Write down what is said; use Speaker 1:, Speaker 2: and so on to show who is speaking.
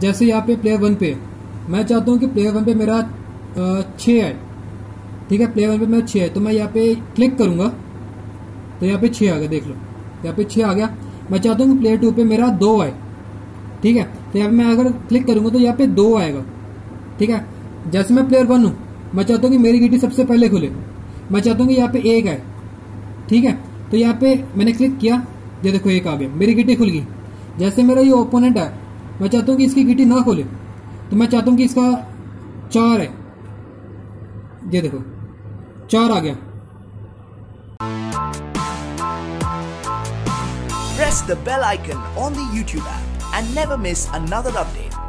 Speaker 1: जैसे यहाँ पे प्लेयर वन पे, मैं चाहता हूँ कि प्लेयर वन पे मेरा छः है ठीक है प्लेयर वन पे मेरा छः है तो मैं यहाँ पे क्लिक करूँगा। तो यहाँ पे छः आ गया, देख लो। यहाँ पे छः आ गया। मैं चाहता हूँ कि प्लेयर टू पे मेरा दो आए। ठीक है तो यहाँ पे मैं अगर क्लिक करूँगा तो यहाँ पे दो आएगा। ठीक है, जैसे मैं प्लेयर वन हूँ, मैं चाहता हूँ कि मेरी गिटी सबसे पहले खुले। मैं चाहता हूँ कि यहाँ पे एक है ठीक है तो यहाँ पे मैंने क्लिक किया। ये देखो, एक आ गया। मेरी गिटी खुल गई। जैसे मेरा ये ओपोनेंट है मैं चाहता हूँ कि इसकी गिटी ना खोले तो मैं चाहता हूँ कि इसका चार है ये देखो चार आ गया
Speaker 2: Press the bell icon on the YouTube app and never miss another update.